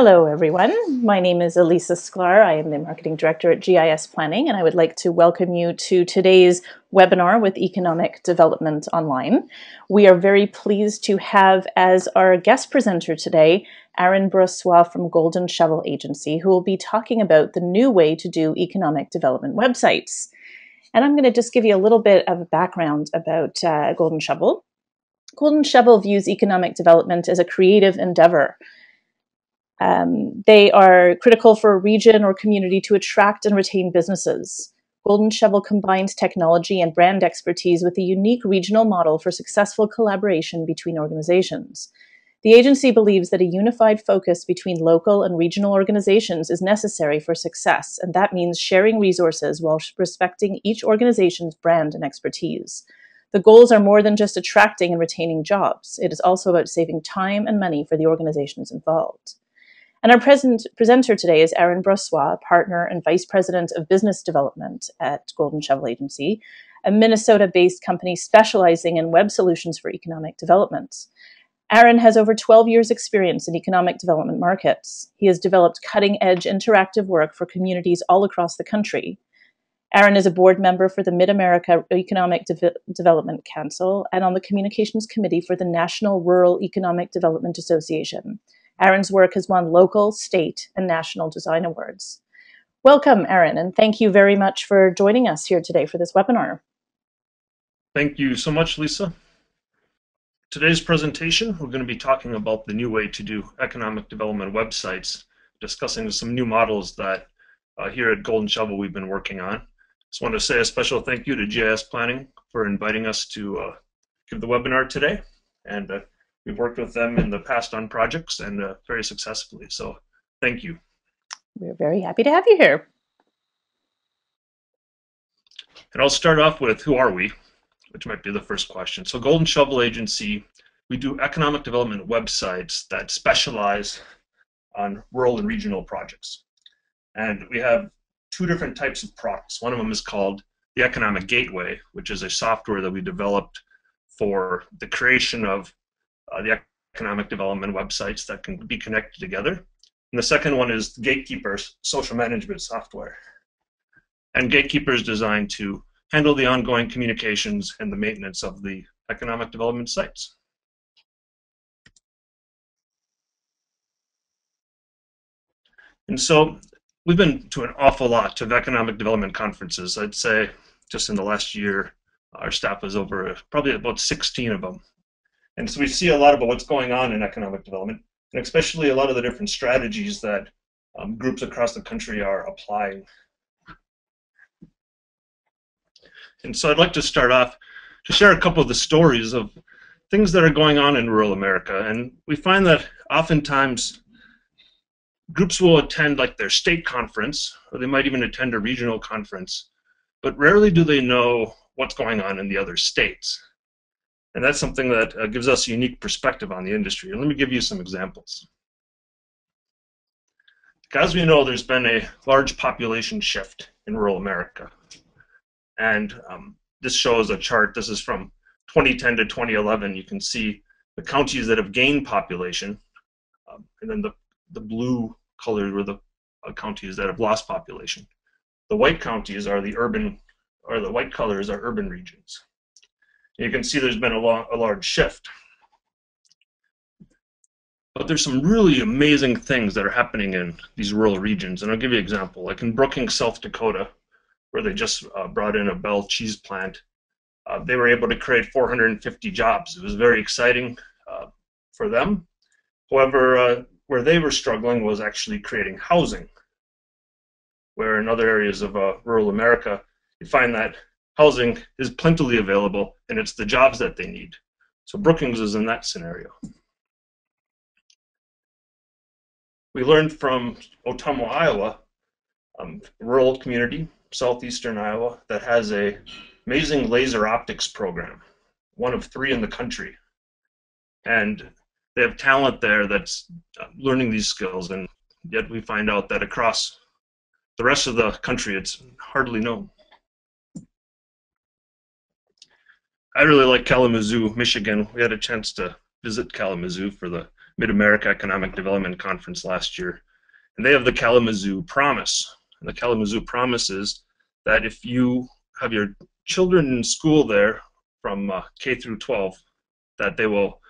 Hello, everyone. My name is Elisa Sklar. I am the Marketing Director at GIS Planning, and I would like to welcome you to today's webinar with Economic Development Online. We are very pleased to have as our guest presenter today Aaron Brossoit from Golden Shovel Agency, who will be talking about the new way to do economic development websites. And I'm going to just give you a little bit of a background about uh, Golden Shovel. Golden Shovel views economic development as a creative endeavor um, they are critical for a region or community to attract and retain businesses. Golden Shovel combines technology and brand expertise with a unique regional model for successful collaboration between organizations. The agency believes that a unified focus between local and regional organizations is necessary for success, and that means sharing resources while respecting each organization's brand and expertise. The goals are more than just attracting and retaining jobs, it is also about saving time and money for the organizations involved. And our present presenter today is Aaron Brossoit, partner and vice president of business development at Golden Shovel Agency, a Minnesota based company specializing in web solutions for economic development. Aaron has over 12 years' experience in economic development markets. He has developed cutting edge interactive work for communities all across the country. Aaron is a board member for the Mid America Economic De- Development Council and on the Communications Committee for the National Rural Economic Development Association. Aaron's work has won local, state, and national design awards. Welcome, Aaron, and thank you very much for joining us here today for this webinar. Thank you so much, Lisa. Today's presentation, we're going to be talking about the new way to do economic development websites, discussing some new models that uh, here at Golden Shovel we've been working on. Just want to say a special thank you to GIS Planning for inviting us to uh, give the webinar today. And uh, We've worked with them in the past on projects and uh, very successfully. So thank you. We're very happy to have you here. And I'll start off with who are we, which might be the first question. So Golden Shovel Agency, we do economic development websites that specialize on rural and regional projects. And we have two different types of products. One of them is called the Economic Gateway, which is a software that we developed for the creation of uh, the economic development websites that can be connected together. And the second one is Gatekeeper's social management software. And Gatekeeper is designed to handle the ongoing communications and the maintenance of the economic development sites. And so we've been to an awful lot of economic development conferences. I'd say just in the last year, our staff is over probably about 16 of them. And so we see a lot about what's going on in economic development, and especially a lot of the different strategies that um, groups across the country are applying. And so I'd like to start off to share a couple of the stories of things that are going on in rural America. And we find that oftentimes groups will attend like their state conference, or they might even attend a regional conference, but rarely do they know what's going on in the other states. And that's something that uh, gives us a unique perspective on the industry. And let me give you some examples. As we know, there's been a large population shift in rural America. And um, this shows a chart. This is from 2010 to 2011. You can see the counties that have gained population, um, and then the, the blue colored were the uh, counties that have lost population. The white counties are the urban, or the white colors are urban regions you can see there's been a, long, a large shift. But there's some really amazing things that are happening in these rural regions, and I'll give you an example. Like in Brookings, South Dakota, where they just uh, brought in a Bel cheese plant, uh, they were able to create 450 jobs. It was very exciting uh, for them. However, uh, where they were struggling was actually creating housing, where in other areas of uh, rural America, you find that housing is plentifully available and it's the jobs that they need. So Brookings is in that scenario. We learned from Ottumwa, Iowa, um, rural community, southeastern Iowa, that has a amazing laser optics program, one of three in the country. And they have talent there that's uh, learning these skills, and yet we find out that across the rest of the country, it's hardly known. I really like Kalamazoo, Michigan. We had a chance to visit Kalamazoo for the Mid America Economic Development Conference last year, and they have the Kalamazoo Promise. And the Kalamazoo Promise is that if you have your children in school there from uh, K through 12, that they will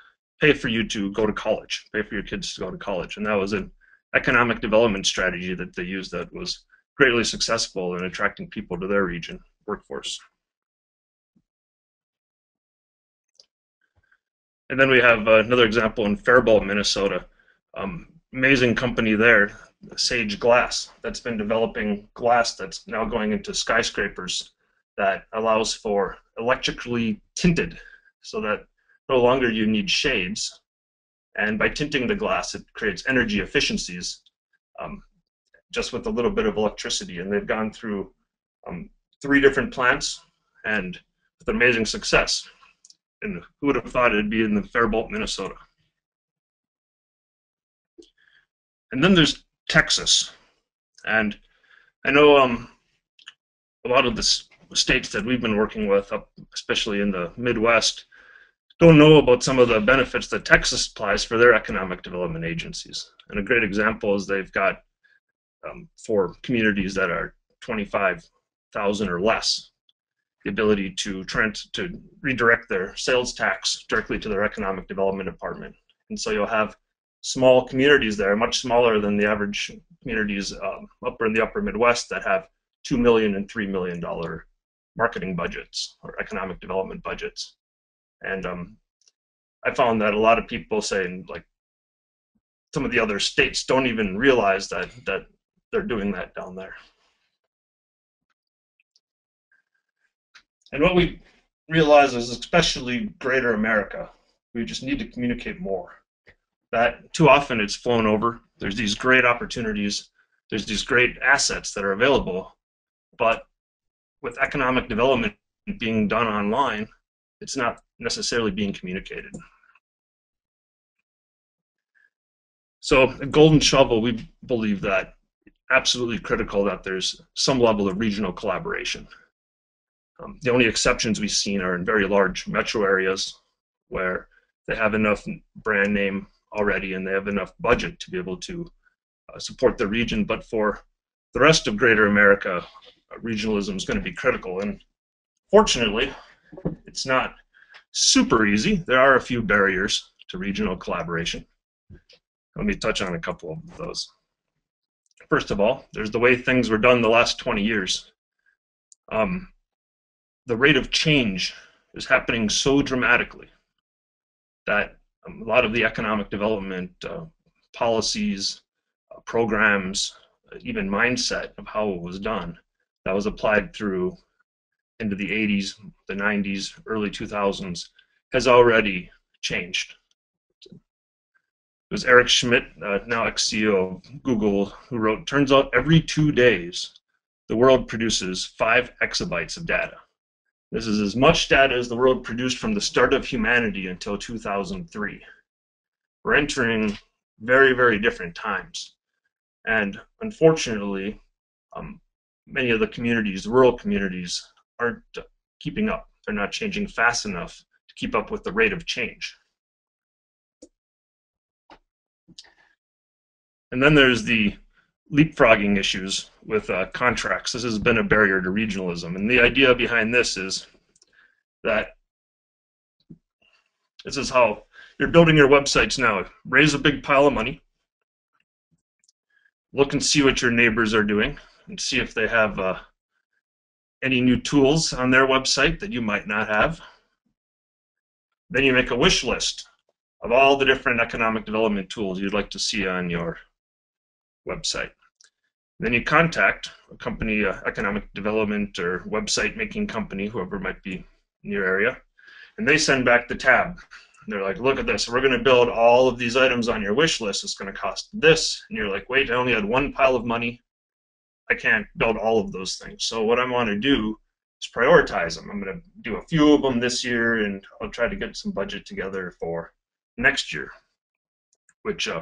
pay for you to go to college, pay for your kids to go to college. And that was an economic development strategy that they used that was greatly successful in attracting people to their region workforce. And then we have uh, another example in Faribault, Minnesota. Um, amazing company there, Sage Glass, that's been developing glass that's now going into skyscrapers that allows for electrically tinted so that no longer you need shades. And by tinting the glass, it creates energy efficiencies um, just with a little bit of electricity. And they've gone through um, three different plants and with amazing success. And who would have thought it'd be in the Faribault, Minnesota? And then there's Texas. And I know um, a lot of the states that we've been working with, especially in the Midwest, don't know about some of the benefits that Texas applies for their economic development agencies. And a great example is they've got um, for communities that are 25,000 or less, the ability to trans to redirect their sales tax directly to their economic development department. And so you'll have small communities there, much smaller than the average communities um, up in the upper Midwest that have two million and three million dollar marketing budgets or economic development budgets. And um, I found that a lot of people saying like some of the other states don't even realize that that they're doing that down there. And what we realize is, especially Greater America, we just need to communicate more. That too often it's flown over. There's these great opportunities. There's these great assets that are available, but with economic development being done online, it's not necessarily being communicated. So at Golden Shovel, we believe that absolutely critical that there's some level of regional collaboration. Um, the only exceptions we've seen are in very large metro areas where they have enough brand name already and they have enough budget to be able to uh, support the region. But for the rest of Greater America, uh, regionalism is going to be critical. And fortunately, it's not super easy. There are a few barriers to regional collaboration. Let me touch on a couple of those. First of all, there's the way things were done the last 20 years. Um, the rate of change is happening so dramatically that um, a lot of the economic development uh, policies, uh, programs, uh, even mindset of how it was done that was applied through into the 80s, the 90s, early 2000s has already changed. It was Eric Schmidt, uh, now ex-CEO of Google, who wrote, turns out every two days, the world produces five exabytes of data. This is as much data as the world produced from the start of humanity until 2003. We're entering very, very different times. And unfortunately, um, many of the communities, rural communities, aren't keeping up. They're not changing fast enough to keep up with the rate of change. And then there's the leapfrogging issues with uh, contracts. This has been a barrier to regionalism. And the idea behind this is that this is how you're building your websites now. Raise a big pile of money. Look and see what your neighbors are doing and see if they have uh, any new tools on their website that you might not have. Then you make a wish list of all the different economic development tools you'd like to see on your website. Then you contact a company, uh, economic development or website making company, whoever might be in your area, and they send back the tab. They're like, look at this, we're going to build all of these items on your wish list. It's going to cost this. And you're like, wait, I only had one pile of money. I can't build all of those things. So what I want to do is prioritize them. I'm going to do a few of them this year, and I'll try to get some budget together for next year, which uh,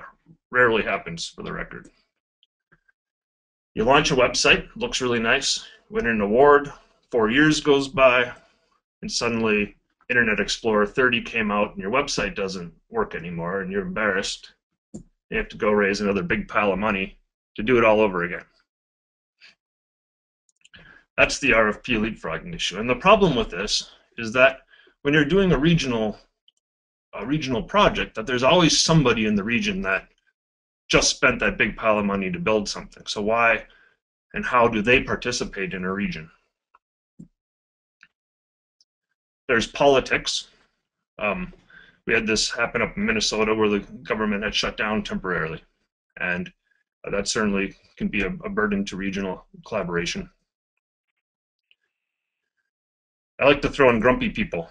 rarely happens for the record. You launch a website, looks really nice, win an award, four years goes by, and suddenly Internet Explorer 30 came out and your website doesn't work anymore and you're embarrassed You have to go raise another big pile of money to do it all over again. That's the RFP leapfrogging issue. And the problem with this is that when you're doing a regional a regional project, that there's always somebody in the region that just spent that big pile of money to build something. So why and how do they participate in a region? There's politics. Um, we had this happen up in Minnesota where the government had shut down temporarily. And that certainly can be a, a burden to regional collaboration. I like to throw in grumpy people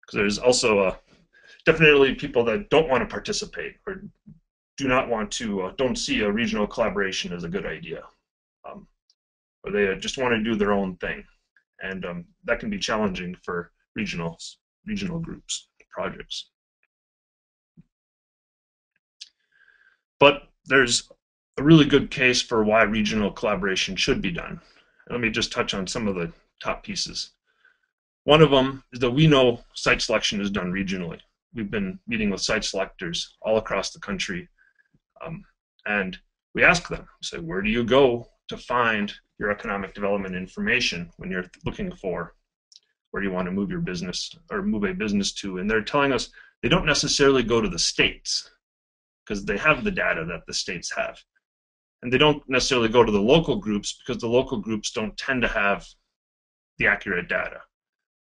because there's also uh, definitely people that don't want to participate or do not want to, uh, don't see a regional collaboration as a good idea. Um, or they just want to do their own thing. And um, that can be challenging for regional, regional groups, projects. But there's a really good case for why regional collaboration should be done. Let me just touch on some of the top pieces. One of them is that we know site selection is done regionally. We've been meeting with site selectors all across the country, um, and we ask them, say, where do you go to find your economic development information when you're looking for where you want to move your business or move a business to? And they're telling us they don't necessarily go to the states because they have the data that the states have. And they don't necessarily go to the local groups because the local groups don't tend to have the accurate data.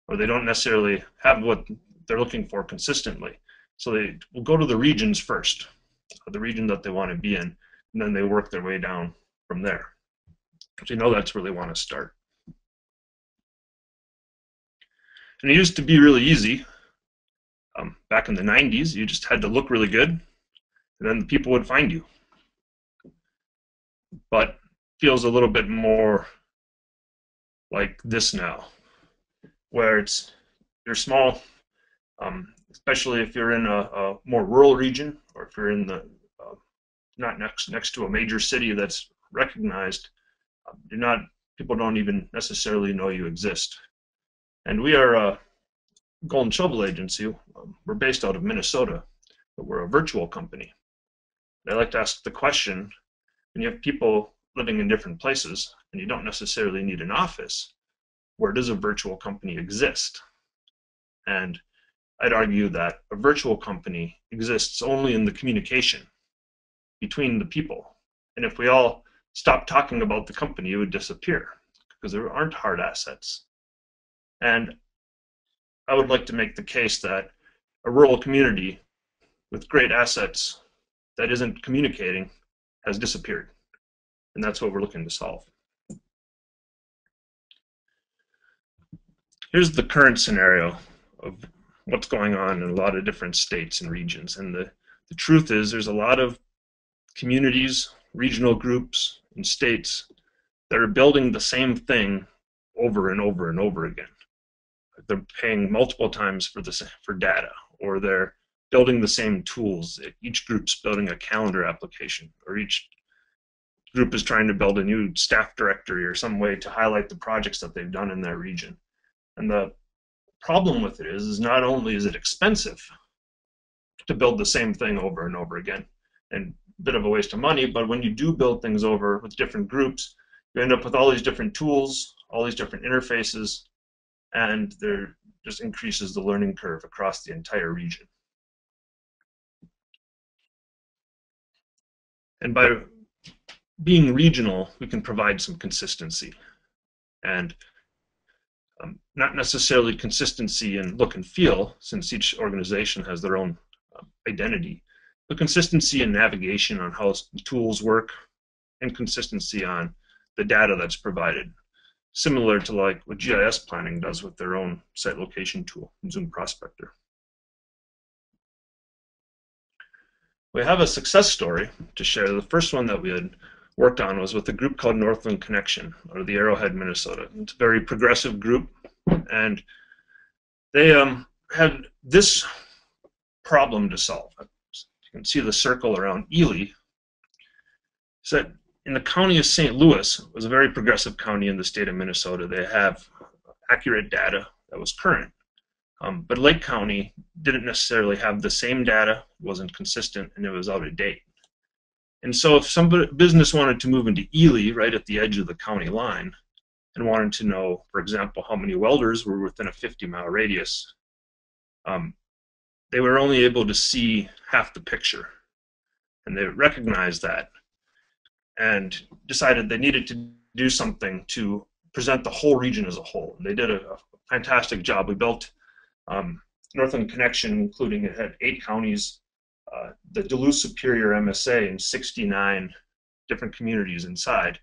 Or they don't necessarily have what they're looking for consistently. So they will go to the regions first the region that they want to be in and then they work their way down from there. So you know that's where they want to start. And it used to be really easy. Um, back in the 90s you just had to look really good and then the people would find you. But feels a little bit more like this now, where it's you're small, um, especially if you're in a, a, more rural region or if you're in the uh, not next next to a major city that's recognized. Uh, you're not people don't even necessarily know you exist. And we are a Golden Shovel Agency. Um, we're based out of Minnesota, but we're a virtual company. And I like to ask the question when you have people living in different places and you don't necessarily need an office, where does a virtual company exist? And I'd argue that a virtual company exists only in the communication between the people. And if we all stopped talking about the company, it would disappear because there aren't hard assets. And I would like to make the case that a rural community with great assets that isn't communicating has disappeared. And that's what we're looking to solve. Here's the current scenario of what's going on in a lot of different states and regions. And the, the truth is there's a lot of communities, regional groups, and states that are building the same thing over and over and over again. They're paying multiple times for the for data, or they're building the same tools. Each group's building a calendar application, or each group is trying to build a new staff directory or some way to highlight the projects that they've done in their region. And the problem with it is, is not only is it expensive to build the same thing over and over again, and a bit of a waste of money, but when you do build things over with different groups, you end up with all these different tools, all these different interfaces, and there just increases the learning curve across the entire region. And by being regional, we can provide some consistency. And um, not necessarily consistency in look and feel, since each organization has their own uh, identity, but consistency in navigation on how tools work, and consistency on the data that's provided, similar to like what GIS planning does with their own site location tool, Zoom Prospector. We have a success story to share. The first one that we had worked on was with a group called Northland Connection, or the Arrowhead, Minnesota. It's a very progressive group, and they um, had this problem to solve. You can see the circle around Ely. So in the county of St. Louis, was a very progressive county in the state of Minnesota. They have accurate data that was current. Um, but Lake County didn't necessarily have the same data, it wasn't consistent, and it was out of date. And so if some business wanted to move into Ely, right at the edge of the county line, and wanted to know, for example, how many welders were within a 50-mile radius, um, they were only able to see half the picture. And they recognized that and decided they needed to do something to present the whole region as a whole. And they did a, a fantastic job. We built um, Northland Connection, including it had eight counties, uh, the Duluth Superior MSA, in 69 different communities inside,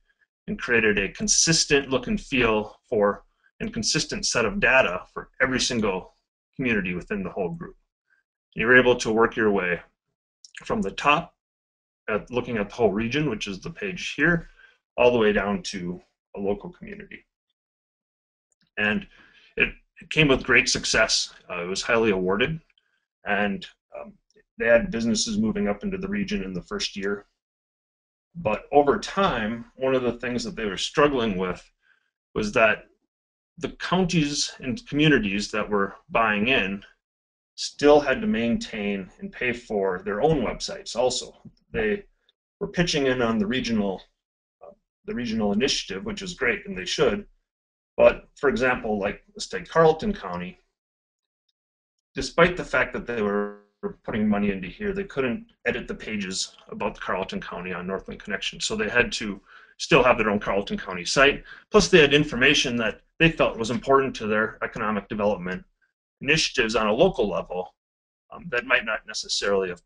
and created a consistent look and feel for and consistent set of data for every single community within the whole group. You're able to work your way from the top, at looking at the whole region, which is the page here, all the way down to a local community. And it, it came with great success. Uh, it was highly awarded, and they had businesses moving up into the region in the first year. But over time, one of the things that they were struggling with was that the counties and communities that were buying in still had to maintain and pay for their own websites also. They were pitching in on the regional the regional initiative, which is great, and they should. But for example, like let's take Carlton County, despite the fact that they were putting money into here, they couldn't edit the pages about the Carlton County on Northland Connection. So they had to still have their own Carlton County site. Plus they had information that they felt was important to their economic development initiatives on a local level um, that might not necessarily have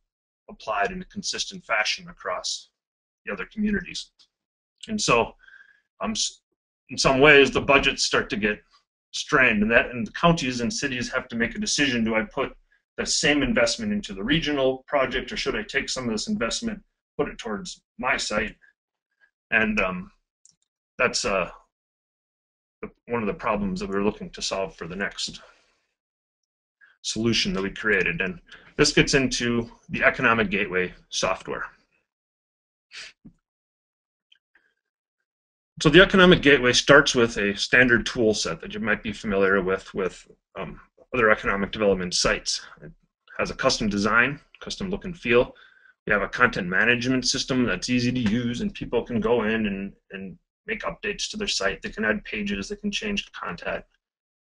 applied in a consistent fashion across the other communities. And so um, in some ways the budgets start to get strained and that and the counties and cities have to make a decision do I put the same investment into the regional project or should I take some of this investment put it towards my site and um, that's uh, one of the problems that we are looking to solve for the next solution that we created. And this gets into the economic gateway software. So the economic gateway starts with a standard tool set that you might be familiar with with um, other economic development sites. It has a custom design, custom look and feel. We have a content management system that's easy to use and people can go in and, and make updates to their site. They can add pages, they can change content,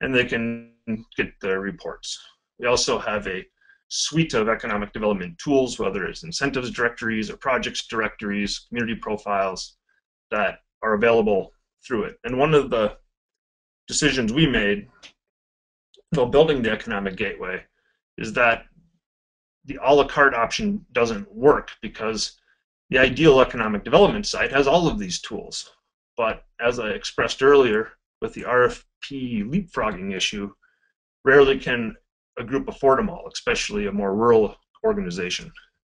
and they can get their reports. We also have a suite of economic development tools, whether it's incentives directories or projects directories, community profiles that are available through it. And one of the decisions we made while building the economic gateway is that the a la carte option doesn't work because the ideal economic development site has all of these tools. But as I expressed earlier with the RFP leapfrogging issue, rarely can a group afford them all, especially a more rural organization.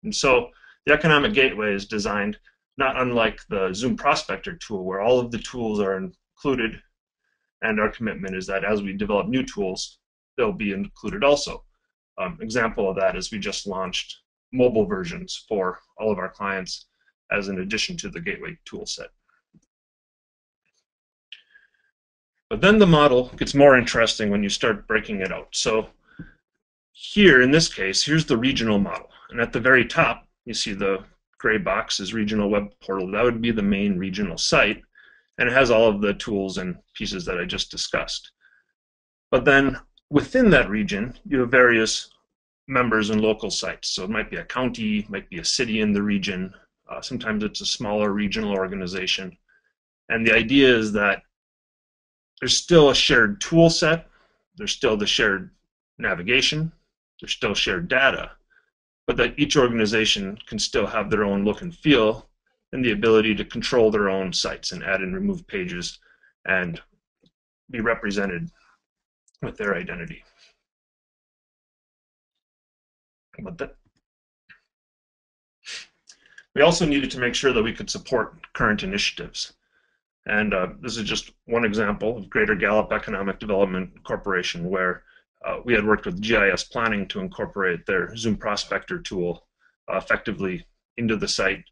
And so the Economic Gateway is designed not unlike the Zoom Prospector tool, where all of the tools are included, and our commitment is that as we develop new tools, they'll be included also. Um, example of that is we just launched mobile versions for all of our clients as an addition to the Gateway toolset. But then the model gets more interesting when you start breaking it out. So here, in this case, here's the regional model. And at the very top, you see the gray box is regional web portal. That would be the main regional site. And it has all of the tools and pieces that I just discussed. But then within that region, you have various members and local sites. So it might be a county, might be a city in the region. Uh, sometimes it's a smaller regional organization. And the idea is that there's still a shared tool set. There's still the shared navigation. There's still shared data, but that each organization can still have their own look and feel and the ability to control their own sites and add and remove pages and be represented with their identity. But that, we also needed to make sure that we could support current initiatives. And uh, this is just one example of Greater Gallup Economic Development Corporation, where uh, we had worked with GIS Planning to incorporate their Zoom Prospector tool uh, effectively into the site.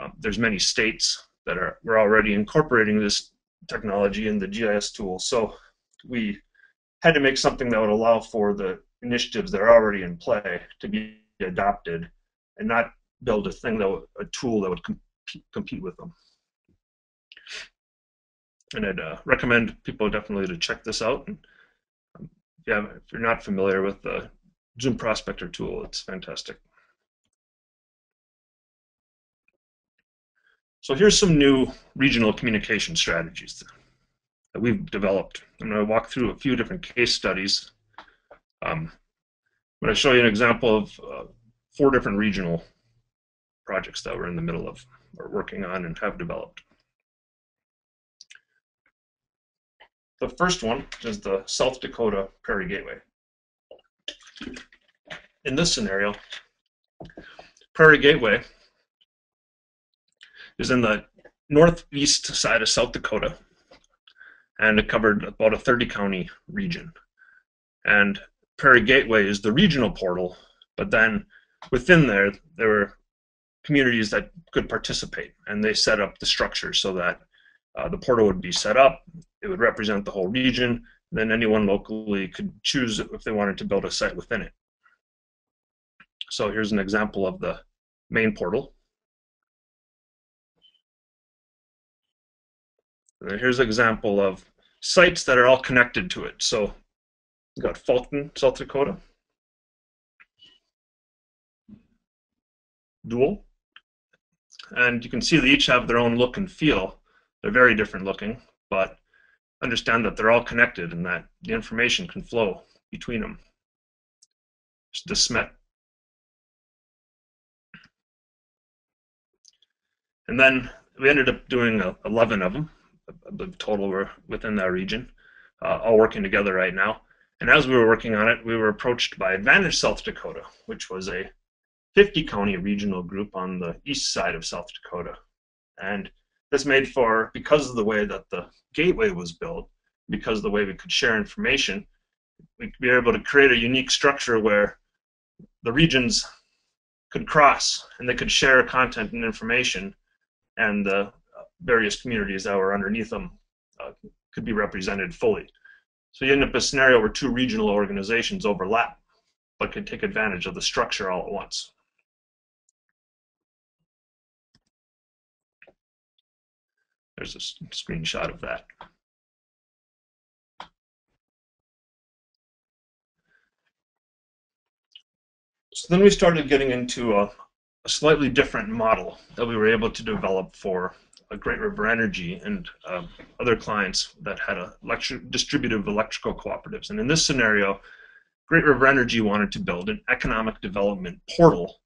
Um, there's many states that are we're already incorporating this technology in the GIS tool, so we had to make something that would allow for the initiatives that are already in play to be adopted and not build a thing that a tool that would compete, compete with them. And I'd uh, recommend people definitely to check this out. And, um, yeah, if you're not familiar with the Zoom Prospector tool, it's fantastic. So here's some new regional communication strategies that we've developed. I'm going to walk through a few different case studies. Um, I'm going to show you an example of uh, four different regional projects that we're in the middle of or working on and have developed. The first one is the South Dakota Prairie Gateway. In this scenario, Prairie Gateway is in the northeast side of South Dakota, and it covered about a 30 county region. And Prairie Gateway is the regional portal, but then within there, there were communities that could participate, and they set up the structure so that uh, the portal would be set up, it would represent the whole region, then anyone locally could choose if they wanted to build a site within it. So here's an example of the main portal. Uh, here's an example of sites that are all connected to it. So we've got Fulton, South Dakota, Dual, and you can see they each have their own look and feel. They're very different looking, but understand that they're all connected and that the information can flow between them. The SMET. And then we ended up doing uh, 11 of them, the total were within that region, uh, all working together right now. And as we were working on it, we were approached by Advantage South Dakota, which was a 50 county regional group on the east side of South Dakota. And this made for, because of the way that the gateway was built, because of the way we could share information, we be able to create a unique structure where the regions could cross and they could share content and information and the various communities that were underneath them uh, could be represented fully. So you end up a scenario where two regional organizations overlap but could take advantage of the structure all at once. There's a screenshot of that. So then we started getting into a, a, slightly different model that we were able to develop for a Great River Energy and um, other clients that had a distributive electrical cooperatives. And in this scenario, Great River Energy wanted to build an economic development portal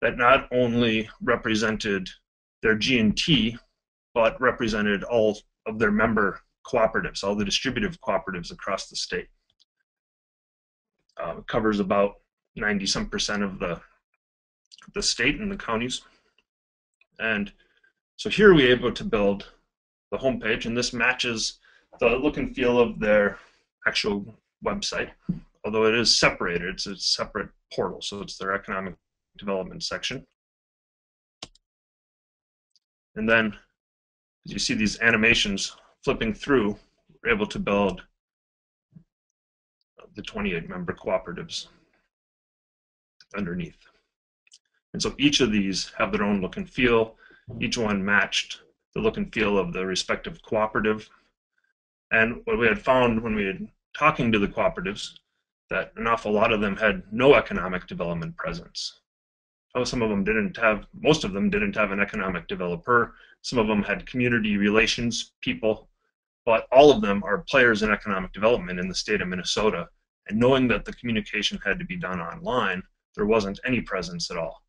that not only represented their G&T, but represented all of their member cooperatives, all the distributive cooperatives across the state. Uh, covers about 90 some percent of the the state and the counties. And so here we're able to build the homepage, and this matches the look and feel of their actual website, although it is separated. It's a separate portal, so it's their economic development section. And then as you see these animations flipping through, we're able to build the 28 member cooperatives underneath. And so each of these have their own look and feel. Each one matched the look and feel of the respective cooperative. And what we had found when we had talking to the cooperatives, that an awful lot of them had no economic development presence. Oh, some of them didn't have, most of them didn't have an economic developer. Some of them had community relations people, but all of them are players in economic development in the state of Minnesota. And knowing that the communication had to be done online, there wasn't any presence at all.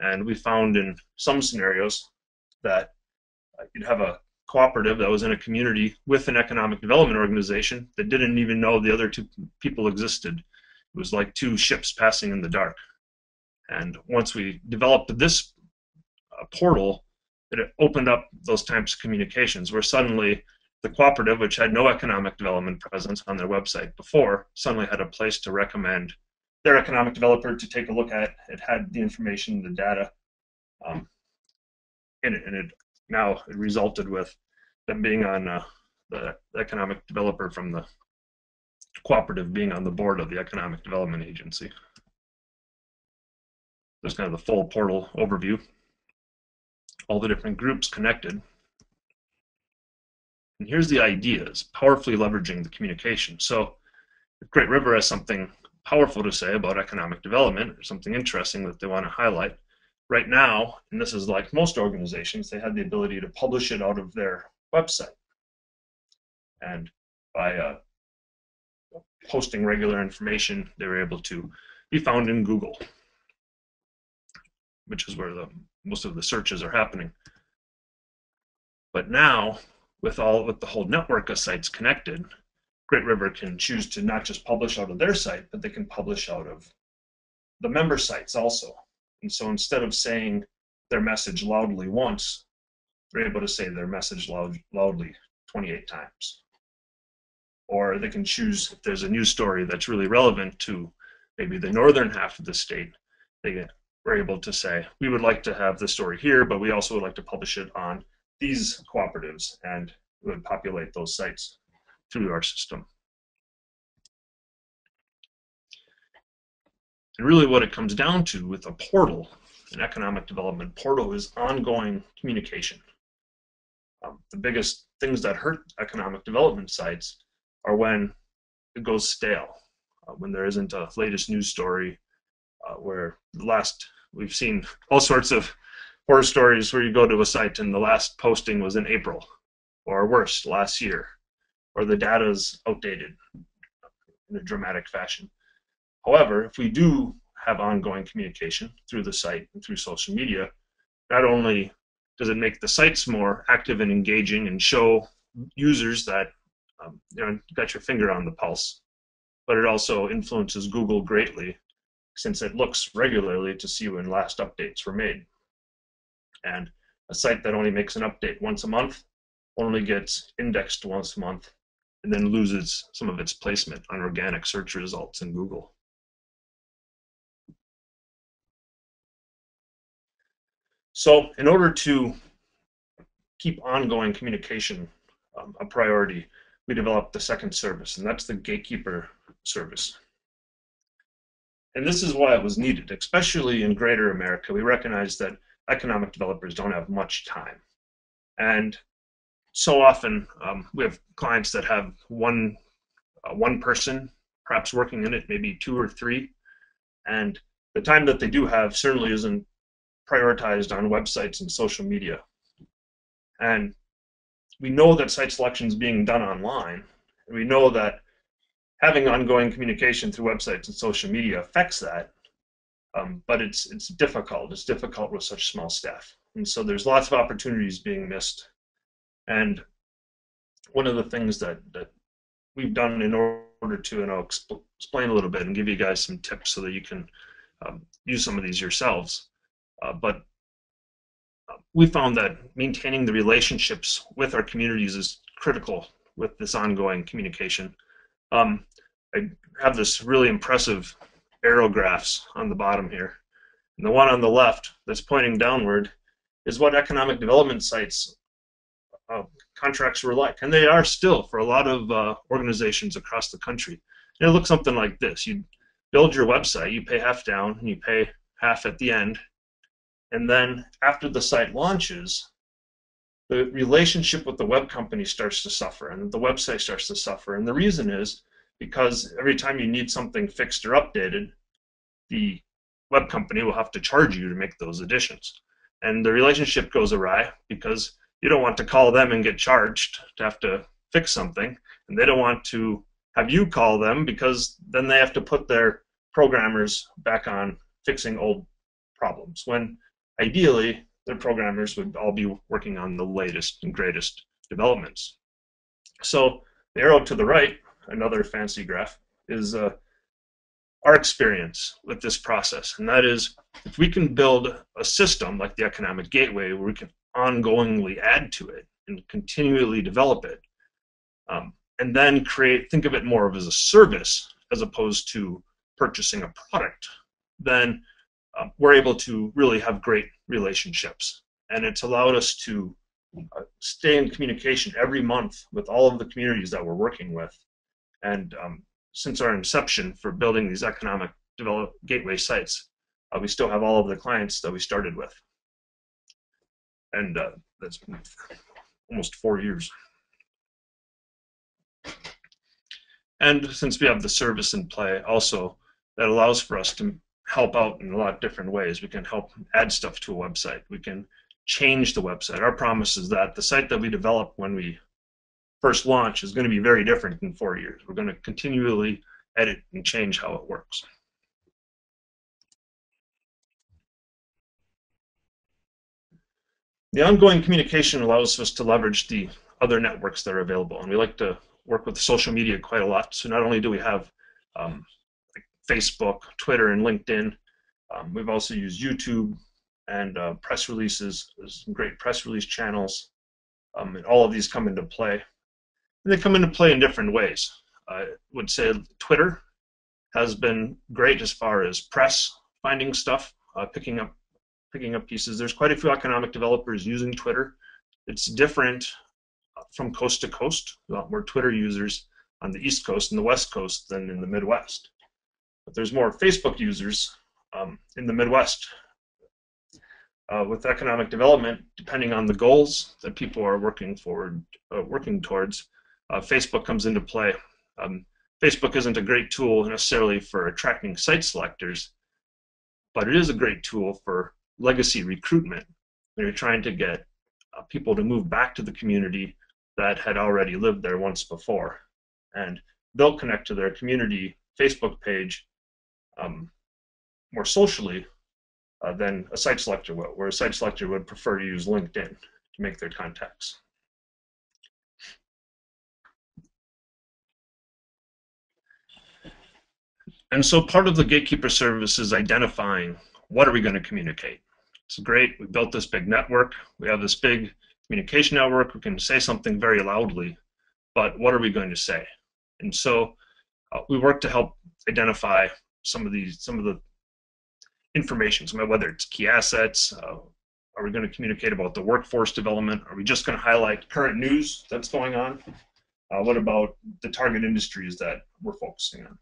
And we found in some scenarios that uh, you'd have a cooperative that was in a community with an economic development organization that didn't even know the other two people existed. It was like two ships passing in the dark. And once we developed this uh, portal, it opened up those types of communications where suddenly the cooperative, which had no economic development presence on their website before, suddenly had a place to recommend their economic developer to take a look at. It had the information, the data um, in it, and it now it resulted with them being on uh, the economic developer from the cooperative being on the board of the Economic Development Agency. There's kind of the full portal overview. All the different groups connected. And here's the ideas, powerfully leveraging the communication. So if Great River has something powerful to say about economic development or something interesting that they want to highlight, right now, and this is like most organizations, they had the ability to publish it out of their website. And by uh, posting regular information, they were able to be found in Google, which is where the most of the searches are happening. But now, with all with the whole network of sites connected, Great River can choose to not just publish out of their site, but they can publish out of the member sites also. And so instead of saying their message loudly once, they're able to say their message loud, loudly 28 times. Or they can choose if there's a news story that's really relevant to maybe the northern half of the state, they were able to say, we would like to have the story here, but we also would like to publish it on these cooperatives, and would populate those sites through our system. And really what it comes down to with a portal, an economic development portal, is ongoing communication. Um, the biggest things that hurt economic development sites are when it goes stale, uh, when there isn't a latest news story, uh, where the last, we've seen all sorts of horror stories where you go to a site and the last posting was in April, or worse, last year, or the data is outdated in a dramatic fashion. However, if we do have ongoing communication through the site and through social media, not only does it make the sites more active and engaging and show users that um, you know got your finger on the pulse, but it also influences Google greatly since it looks regularly to see when last updates were made. And a site that only makes an update once a month only gets indexed once a month and then loses some of its placement on organic search results in Google. So in order to keep ongoing communication um, a priority, we developed the second service, and that's the gatekeeper service. And this is why it was needed, especially in greater America. We recognize that economic developers don't have much time. And so often um, we have clients that have one, uh, one person perhaps working in it, maybe two or three. And the time that they do have certainly isn't prioritized on websites and social media. And we know that site selection is being done online, and we know that having ongoing communication through websites and social media affects that. Um, but it's it's difficult. It's difficult with such small staff, and so there's lots of opportunities being missed. And one of the things that that we've done in order to, and I'll exp explain a little bit and give you guys some tips so that you can um, use some of these yourselves, uh, but uh, we found that maintaining the relationships with our communities is critical with this ongoing communication. Um, I have this really impressive arrow graphs on the bottom here. And the one on the left that's pointing downward is what economic development sites uh, contracts were like. And they are still for a lot of uh, organizations across the country. And it looks something like this. You build your website, you pay half down, and you pay half at the end, and then after the site launches, the relationship with the web company starts to suffer and the website starts to suffer. And the reason is because every time you need something fixed or updated, the web company will have to charge you to make those additions. And the relationship goes awry because you don't want to call them and get charged to have to fix something. And they don't want to have you call them because then they have to put their programmers back on fixing old problems. When ideally, their programmers would all be working on the latest and greatest developments. So the arrow to the right, another fancy graph, is uh, our experience with this process. And that is, if we can build a system like the Economic Gateway where we can ongoingly add to it and continually develop it, um, and then create, think of it more of as a service as opposed to purchasing a product, then um, we're able to really have great relationships. And it's allowed us to uh, stay in communication every month with all of the communities that we're working with. And um, since our inception for building these economic develop gateway sites, uh, we still have all of the clients that we started with. And uh, that's almost four years. And since we have the service in play also, that allows for us to help out in a lot of different ways. We can help add stuff to a website. We can change the website. Our promise is that the site that we develop when we first launch is going to be very different in four years. We're going to continually edit and change how it works. The ongoing communication allows us to leverage the other networks that are available, and we like to work with social media quite a lot. So not only do we have um, like Facebook, Twitter, and LinkedIn, um, we've also used YouTube and uh, press releases. There's some great press release channels, um, and all of these come into play. And they come into play in different ways. I would say Twitter has been great as far as press finding stuff, uh, picking up picking up pieces. There's quite a few economic developers using Twitter. It's different from coast to coast. A lot more Twitter users on the East Coast and the West Coast than in the Midwest. But there's more Facebook users um, in the Midwest. Uh, with economic development, depending on the goals that people are working forward, uh, working towards, uh, Facebook comes into play. Um, Facebook isn't a great tool necessarily for attracting site selectors, but it is a great tool for legacy recruitment. They're trying to get uh, people to move back to the community that had already lived there once before. And they'll connect to their community Facebook page um, more socially uh, than a site selector would, where a site selector would prefer to use LinkedIn to make their contacts. And so part of the gatekeeper service is identifying what are we going to communicate. It's great. We built this big network. We have this big communication network. We can say something very loudly, but what are we going to say? And so uh, we work to help identify some of these, some of the information, of whether it's key assets. Uh, are we going to communicate about the workforce development? Are we just going to highlight current news that's going on? Uh, what about the target industries that we're focusing on?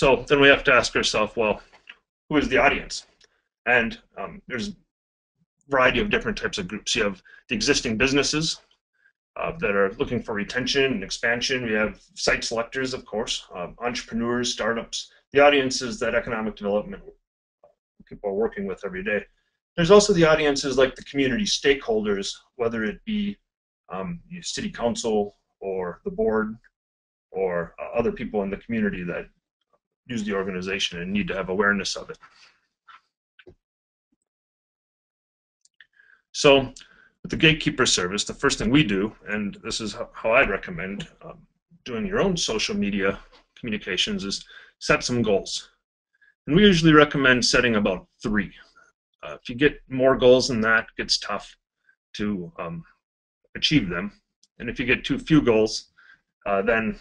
So then we have to ask ourselves, well, who is the audience? And um, there's a variety of different types of groups. You have the existing businesses uh, that are looking for retention and expansion. We have site selectors, of course, um, entrepreneurs, startups, the audiences that economic development people are working with every day. There's also the audiences like the community stakeholders, whether it be um, city council or the board or uh, other people in the community that use the organization and need to have awareness of it. So with the gatekeeper service, the first thing we do, and this is how I'd recommend um, doing your own social media communications, is set some goals. And we usually recommend setting about three. Uh, if you get more goals than that, it gets tough to um, achieve them. And if you get too few goals, uh, then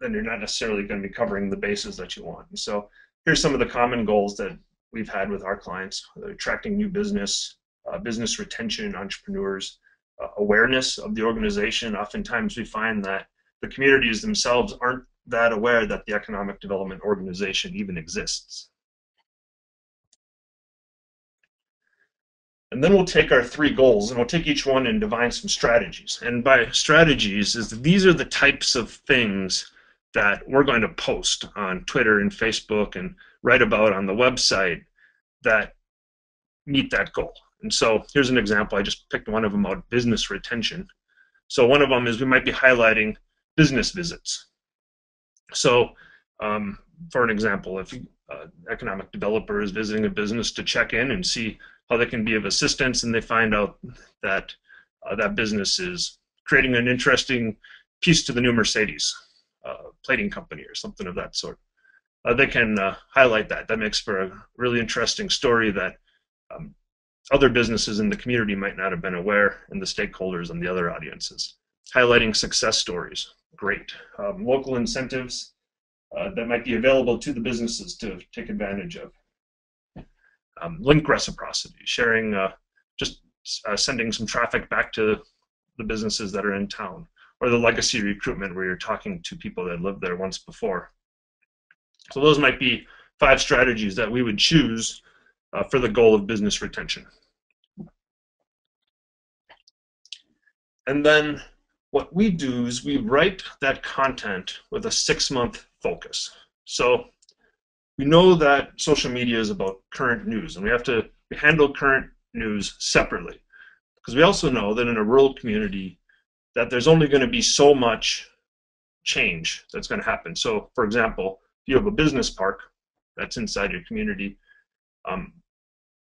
then you're not necessarily going to be covering the bases that you want. And so here's some of the common goals that we've had with our clients, attracting new business, uh, business retention, entrepreneurs, uh, awareness of the organization. Oftentimes we find that the communities themselves aren't that aware that the economic development organization even exists. And then we'll take our three goals and we'll take each one and define some strategies. And by strategies is these are the types of things that we're going to post on Twitter and Facebook and write about on the website that meet that goal. And so here's an example. I just picked one of them out, business retention. So one of them is we might be highlighting business visits. So um, for an example, if an uh, economic developer is visiting a business to check in and see how they can be of assistance and they find out that uh, that business is creating an interesting piece to the new Mercedes uh, plating company or something of that sort. Uh, they can uh, highlight that. That makes for a really interesting story that um, other businesses in the community might not have been aware, and the stakeholders and the other audiences. Highlighting success stories, great. Um, local incentives uh, that might be available to the businesses to take advantage of. Um, link reciprocity, sharing uh, just uh, sending some traffic back to the businesses that are in town, or the legacy recruitment where you're talking to people that lived there once before. So those might be five strategies that we would choose uh, for the goal of business retention. And then what we do is we write that content with a six-month focus. So we know that social media is about current news, and we have to handle current news separately. Because we also know that in a rural community, that there's only going to be so much change that's going to happen. So, for example, if you have a business park that's inside your community, um,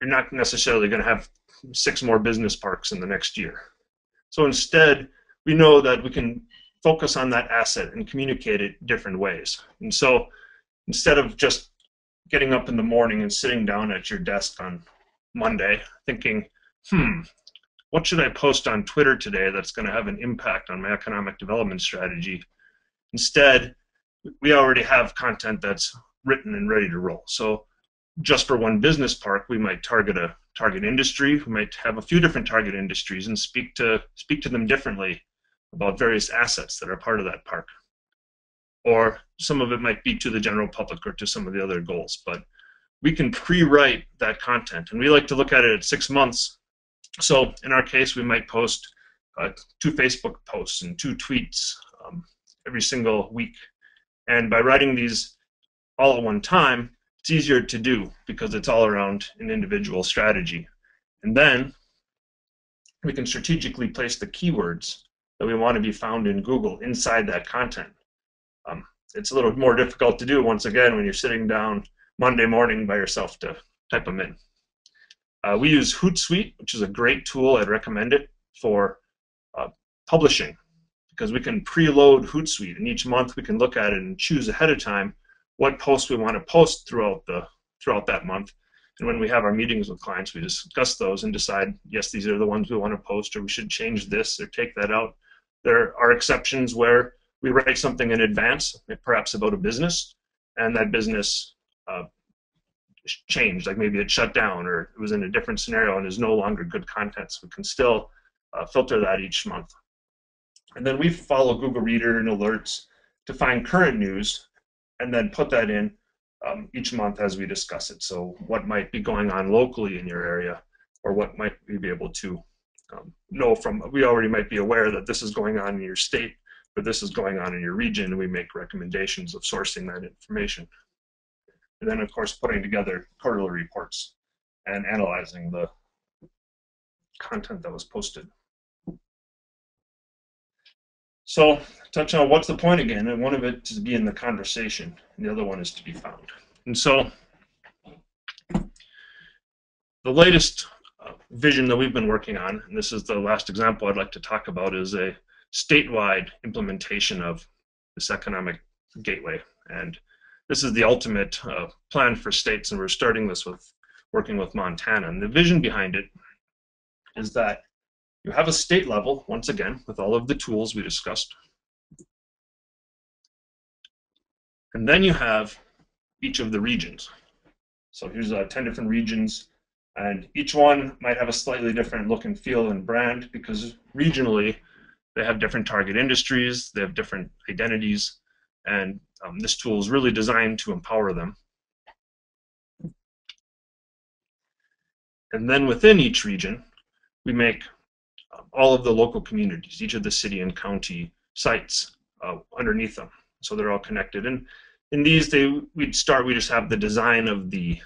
you're not necessarily going to have six more business parks in the next year. So instead, we know that we can focus on that asset and communicate it different ways. And so instead of just getting up in the morning and sitting down at your desk on Monday thinking, hmm, what should I post on Twitter today that's going to have an impact on my economic development strategy? Instead, we already have content that's written and ready to roll. So just for one business park, we might target a target industry. We might have a few different target industries and speak to speak to them differently about various assets that are part of that park. Or some of it might be to the general public or to some of the other goals. But we can pre-write that content, and we like to look at it at six months. So in our case, we might post uh, two Facebook posts and two tweets um, every single week. And by writing these all at one time, it's easier to do because it's all around an individual strategy. And then we can strategically place the keywords that we want to be found in Google inside that content. Um, it's a little more difficult to do once again when you're sitting down Monday morning by yourself to type them in. Uh, we use Hootsuite, which is a great tool. I'd recommend it for uh, publishing because we can preload Hootsuite, and each month we can look at it and choose ahead of time what posts we want to post throughout the throughout that month. And when we have our meetings with clients, we discuss those and decide, yes, these are the ones we want to post, or we should change this or take that out. There are exceptions where we write something in advance, perhaps about a business, and that business uh, changed, like maybe it shut down or it was in a different scenario and is no longer good content. So we can still uh, filter that each month. And then we follow Google Reader and alerts to find current news and then put that in um, each month as we discuss it. So what might be going on locally in your area, or what might we be able to um, know from, we already might be aware that this is going on in your state, or this is going on in your region, and we make recommendations of sourcing that information. And then, of course, putting together quarterly reports and analyzing the content that was posted. So touch on what's the point again, and one of it is to be in the conversation, and the other one is to be found. And so the latest uh, vision that we've been working on, and this is the last example I'd like to talk about, is a statewide implementation of this economic gateway. And this is the ultimate uh, plan for states, and we're starting this with working with Montana. And the vision behind it is that you have a state level, once again, with all of the tools we discussed. And then you have each of the regions. So here's uh, 10 different regions, and each one might have a slightly different look and feel and brand because regionally they have different target industries, they have different identities, and um, this tool is really designed to empower them. And then within each region, we make all of the local communities, each of the city and county sites uh, underneath them. So they're all connected. And in these, they we'd start, we just have the design of the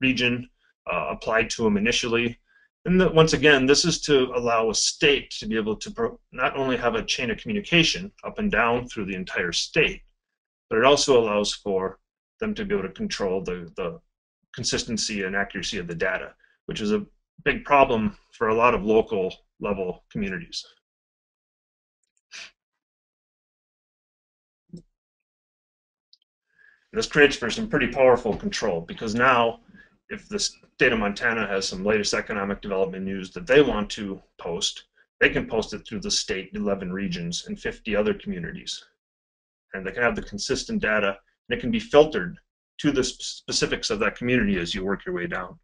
region uh, applied to them initially. And the, once again, this is to allow a state to be able to not only have a chain of communication up and down through the entire state, but it also allows for them to be able to control the, the consistency and accuracy of the data, which is a big problem for a lot of local level communities. This creates for some pretty powerful control because now if the state of Montana has some latest economic development news that they want to post, they can post it through the state 11 regions and 50 other communities. And they can have the consistent data and it can be filtered to the specifics of that community as you work your way down.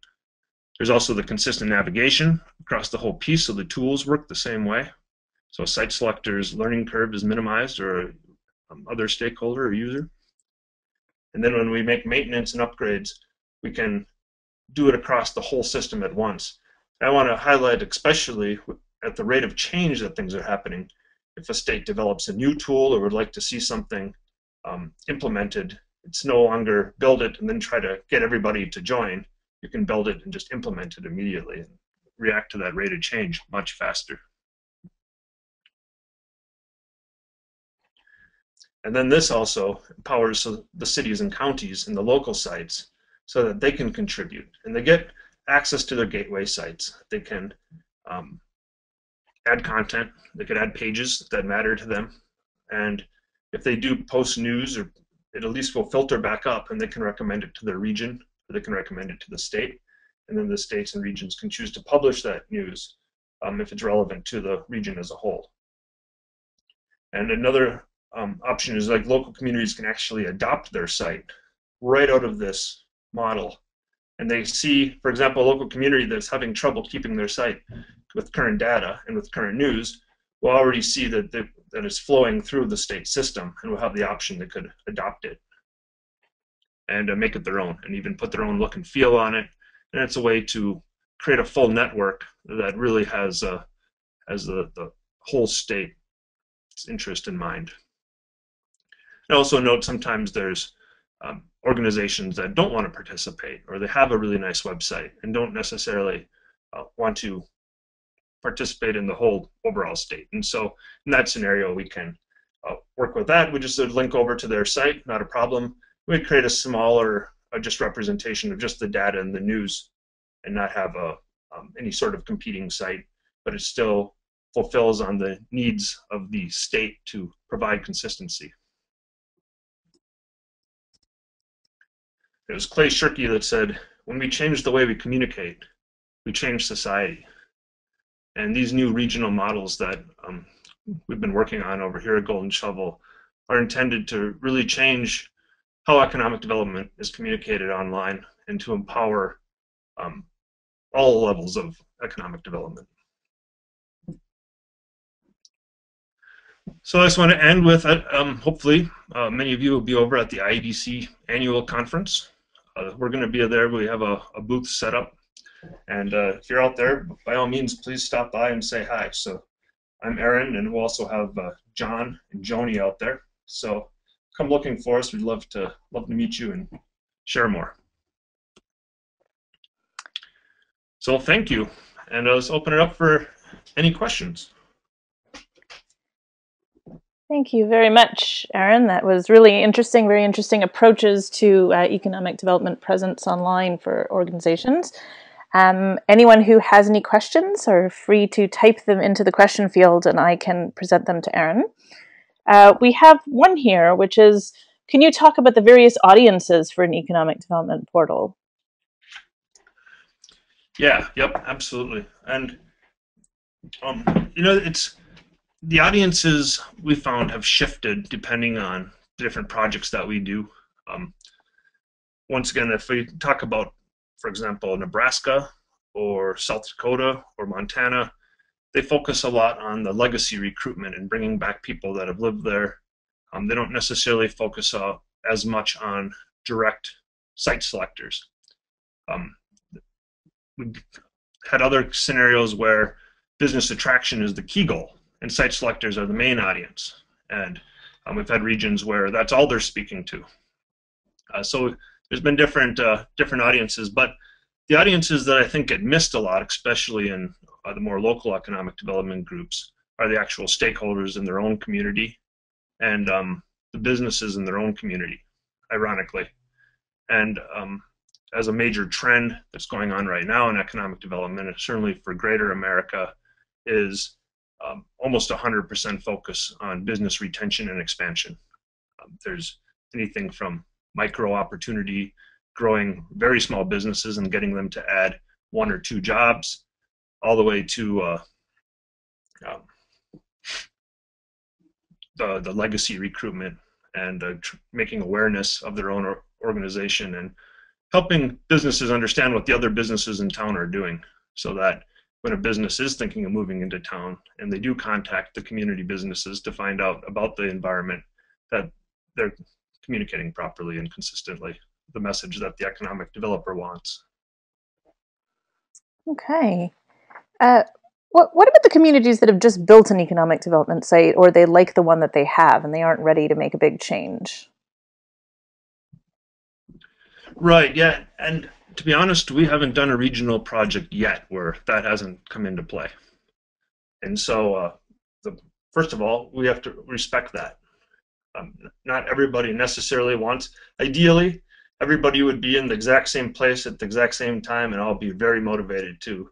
There's also the consistent navigation across the whole piece so the tools work the same way. So a site selector's learning curve is minimized or um, other stakeholder or user. And then when we make maintenance and upgrades, we can do it across the whole system at once. I want to highlight especially at the rate of change that things are happening. If a state develops a new tool or would like to see something um, implemented, it's no longer build it and then try to get everybody to join. You can build it and just implement it immediately and react to that rate of change much faster. And then this also empowers the cities and counties and the local sites so that they can contribute and they get access to their gateway sites. They can um, add content, they could add pages that matter to them, and if they do post news, or it at least will filter back up and they can recommend it to their region or they can recommend it to the state, and then the states and regions can choose to publish that news um, if it's relevant to the region as a whole. And another um, option is like local communities can actually adopt their site right out of this model. And they see, for example, a local community that's having trouble keeping their site with current data and with current news will already see that, the, that it's flowing through the state system and will have the option they could adopt it and uh, make it their own and even put their own look and feel on it. And it's a way to create a full network that really has, uh, has the, the whole state's interest in mind. I also note sometimes there's um, organizations that don't want to participate or they have a really nice website and don't necessarily uh, want to participate in the whole overall state. And so in that scenario, we can uh, work with that. We just would link over to their site, not a problem. We create a smaller uh, just representation of just the data and the news and not have a, um, any sort of competing site, but it still fulfills on the needs of the state to provide consistency. It was Clay Shirky that said, when we change the way we communicate, we change society. And these new regional models that um, we've been working on over here at Golden Shovel are intended to really change how economic development is communicated online and to empower um, all levels of economic development. So I just want to end with, uh, um, hopefully, uh, many of you will be over at the IEDC annual conference uh, we're going to be there. We have a, a booth set up. And uh, if you're out there, by all means, please stop by and say hi. So I'm Aaron, and we'll also have uh, John and Joni out there. So come looking for us. We'd love to love to meet you and share more. So thank you, and let's open it up for any questions. Thank you very much, Aaron. That was really interesting, very interesting approaches to uh, economic development presence online for organizations. Um, anyone who has any questions are free to type them into the question field and I can present them to Aaron. Uh, we have one here, which is, can you talk about the various audiences for an economic development portal? Yeah, yep, absolutely. And, um, you know, it's, the audiences we found have shifted depending on the different projects that we do. Um, once again, if we talk about, for example, Nebraska or South Dakota or Montana, they focus a lot on the legacy recruitment and bringing back people that have lived there. Um, they don't necessarily focus uh, as much on direct site selectors. Um, we had other scenarios where business attraction is the key goal and site selectors are the main audience. And um, we've had regions where that's all they're speaking to. Uh, so there's been different uh, different audiences, but the audiences that I think get missed a lot, especially in uh, the more local economic development groups, are the actual stakeholders in their own community and um, the businesses in their own community, ironically. And um, as a major trend that's going on right now in economic development, and certainly for greater America, is um, almost 100% focus on business retention and expansion. Um, there's anything from micro opportunity, growing very small businesses and getting them to add one or two jobs, all the way to uh, um, the, the legacy recruitment and uh, making awareness of their own or organization and helping businesses understand what the other businesses in town are doing so that when a business is thinking of moving into town and they do contact the community businesses to find out about the environment, that they're communicating properly and consistently the message that the economic developer wants. Okay. Uh, what, what about the communities that have just built an economic development site or they like the one that they have and they aren't ready to make a big change? Right, yeah. And to be honest, we haven't done a regional project yet where that hasn't come into play. And so, uh, the, first of all, we have to respect that. Um, not everybody necessarily wants, ideally, everybody would be in the exact same place at the exact same time and all be very motivated to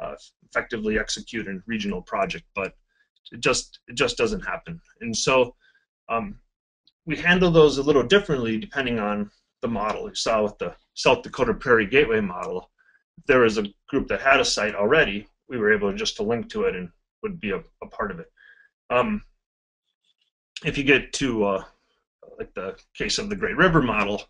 uh, effectively execute a regional project, but it just it just doesn't happen. And so um, we handle those a little differently depending on the model. You saw with the South Dakota Prairie Gateway model, there was a group that had a site already, we were able just to link to it and would be a, a part of it. Um, if you get to uh, like the case of the Great River model,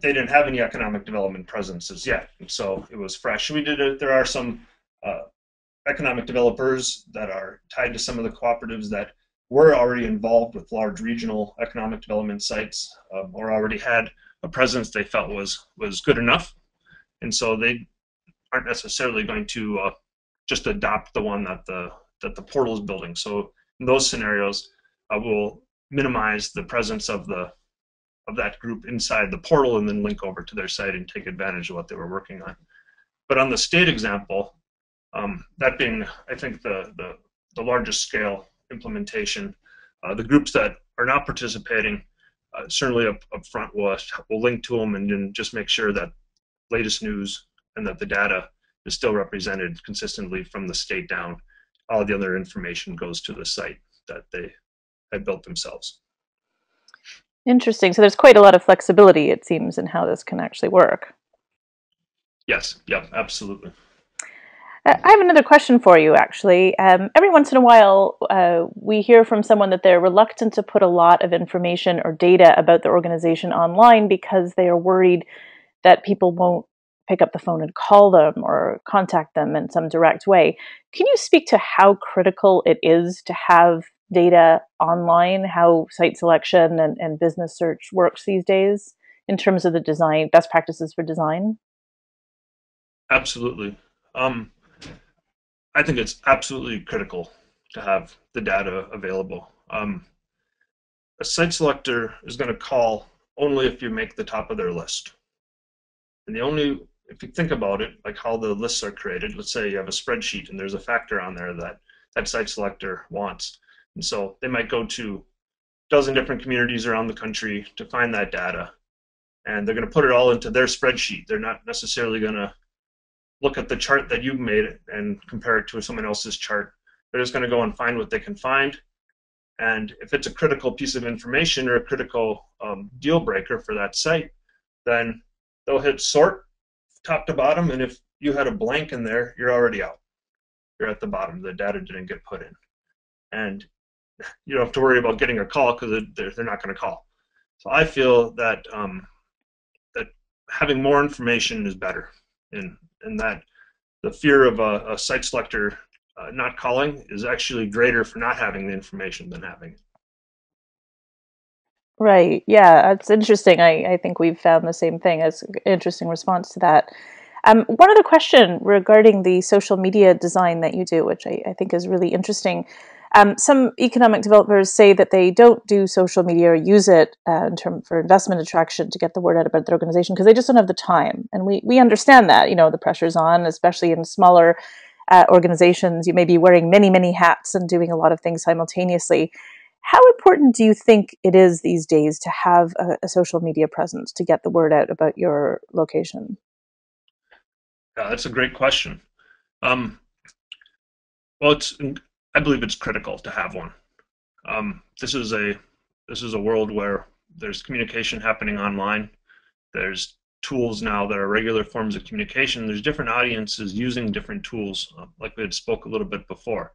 they didn't have any economic development presences yet, and so it was fresh. We did it. There are some uh, economic developers that are tied to some of the cooperatives that were already involved with large regional economic development sites, um, or already had a presence they felt was was good enough, and so they aren't necessarily going to uh, just adopt the one that the that the portal is building. So in those scenarios, uh, we'll minimize the presence of the of that group inside the portal and then link over to their site and take advantage of what they were working on. But on the state example, um, that being, I think, the, the, the largest scale implementation, uh, the groups that are not participating, uh, certainly up, up front we'll, we'll link to them and then just make sure that latest news and that the data is still represented consistently from the state down. All the other information goes to the site that they had built themselves. Interesting. So there's quite a lot of flexibility, it seems, in how this can actually work. Yes, Yep. absolutely. Uh, I have another question for you, actually. Um, every once in a while, uh, we hear from someone that they're reluctant to put a lot of information or data about the organization online because they are worried that people won't pick up the phone and call them or contact them in some direct way. Can you speak to how critical it is to have data online, how site selection and, and business search works these days in terms of the design, best practices for design? Absolutely. Um, I think it's absolutely critical to have the data available. Um, a site selector is going to call only if you make the top of their list. And the only, if you think about it, like how the lists are created, let's say you have a spreadsheet and there's a factor on there that that site selector wants. And so they might go to a dozen different communities around the country to find that data. And they're going to put it all into their spreadsheet. They're not necessarily going to look at the chart that you've made and compare it to someone else's chart. They're just going to go and find what they can find. And if it's a critical piece of information or a critical um, deal breaker for that site, then they'll hit sort top to bottom. And if you had a blank in there, you're already out. You're at the bottom. The data didn't get put in. And you don't have to worry about getting a call because they're, they're not going to call. So I feel that um, that having more information is better, and and that the fear of a, a site selector uh, not calling is actually greater for not having the information than having it. Right. Yeah, it's interesting. I, I think we've found the same thing as interesting response to that. Um, one other question regarding the social media design that you do, which I, I think is really interesting. Um, some economic developers say that they don't do social media or use it uh, in term for investment attraction to get the word out about their organization because they just don't have the time. And we we understand that you know the pressure's on, especially in smaller uh, organizations. You may be wearing many many hats and doing a lot of things simultaneously. How important do you think it is these days to have a, a social media presence to get the word out about your location? Yeah, that's a great question. Um, well, it's I believe it's critical to have one. Um, this is a this is a world where there's communication happening online. There's tools now that are regular forms of communication. There's different audiences using different tools, uh, like we had spoke a little bit before.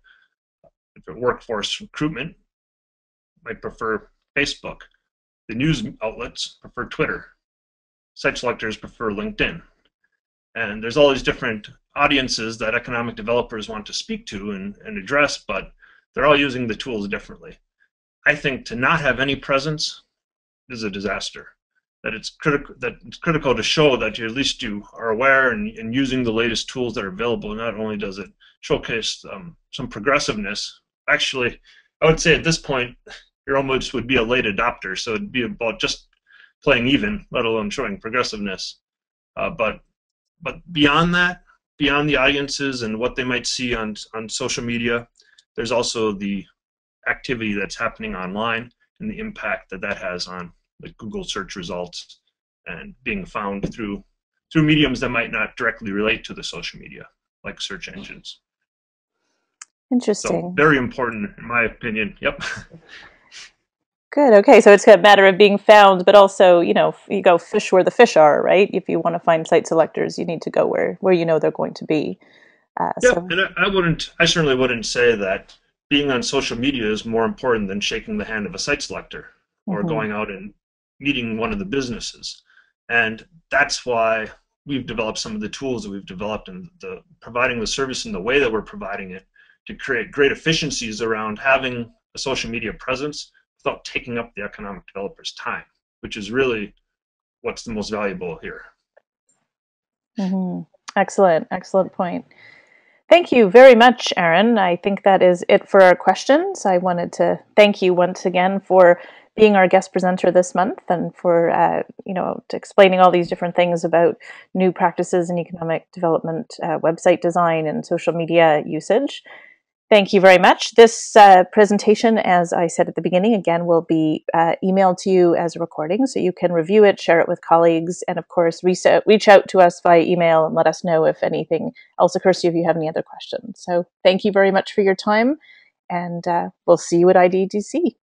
If it workforce recruitment might prefer Facebook. The news outlets prefer Twitter. Site selectors prefer LinkedIn. And there's all these different audiences that economic developers want to speak to and, and address, but they're all using the tools differently. I think to not have any presence is a disaster. That it's critical that it's critical to show that you at least you are aware and, and using the latest tools that are available. Not only does it showcase um, some progressiveness, actually, I would say at this point, your almost would be a late adopter. So it'd be about just playing even, let alone showing progressiveness. Uh, but but beyond that, beyond the audiences and what they might see on on social media, there's also the activity that's happening online and the impact that that has on the Google search results and being found through through mediums that might not directly relate to the social media, like search engines. Interesting. So very important, in my opinion. Yep. Good. Okay. So it's a matter of being found, but also, you know, you go fish where the fish are, right? If you want to find site selectors, you need to go where where you know they're going to be. Uh, yeah, so. and I, I wouldn't. I certainly wouldn't say that being on social media is more important than shaking the hand of a site selector or mm-hmm. going out and meeting one of the businesses. And that's why we've developed some of the tools that we've developed and the providing the service in the way that we're providing it to create great efficiencies around having a social media presence without taking up the economic developer's time, which is really what's the most valuable here. Mm-hmm. Excellent, excellent point. Thank you very much, Aaron. I think that is it for our questions. I wanted to thank you once again for being our guest presenter this month and for uh, you know explaining all these different things about new practices in economic development, uh, website design, and social media usage. Thank you very much. This uh, presentation, as I said at the beginning, again, will be uh, emailed to you as a recording, so you can review it, share it with colleagues, and of course, reach out, to us via email and let us know if anything else occurs to you if you have any other questions. So thank you very much for your time, and uh, we'll see you at IEDC.